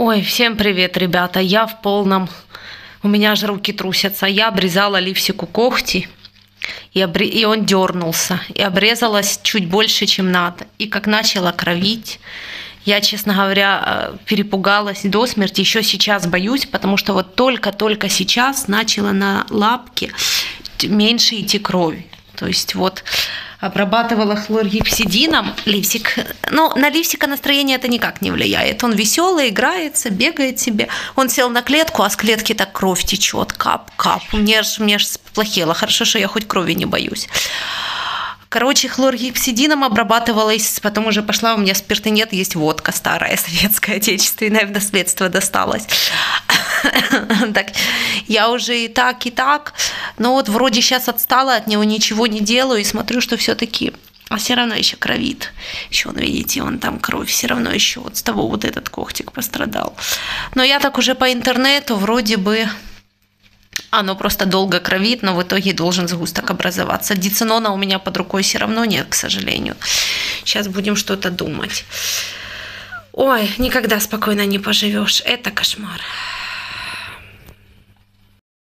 Ой, всем привет, ребята. Я в полном... У меня же руки трусятся. Я обрезала Ливсику когти, и, обре... и он дернулся. И обрезалась чуть больше, чем надо. И как начала кровить, я, честно говоря, э, перепугалась до смерти. Еще сейчас боюсь, потому что вот только-только сейчас начала на лапке меньше идти крови. То есть вот обрабатывала хлоргексидином. Ливсик, ну, на Ливсика настроение это никак не влияет. Он веселый, играется, бегает себе. Он сел на клетку, а с клетки так кровь течет, кап-кап. Мне ж, мне ж плохело. Хорошо, что я хоть крови не боюсь. Короче, хлоргексидином обрабатывалась, потом уже пошла, у меня спирта нет, есть водка старая, советская, отечественная, в наследство досталась. так, я уже и так, и так, но вот вроде сейчас отстала от него, ничего не делаю, и смотрю, что все-таки а все равно еще кровит. Еще он, видите, он там кровь, все равно еще вот с того вот этот когтик пострадал. Но я так уже по интернету вроде бы оно просто долго кровит, но в итоге должен сгусток образоваться. Дицинона у меня под рукой все равно нет, к сожалению. Сейчас будем что-то думать. Ой, никогда спокойно не поживешь. Это кошмар.